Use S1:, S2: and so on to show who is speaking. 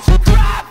S1: Drop!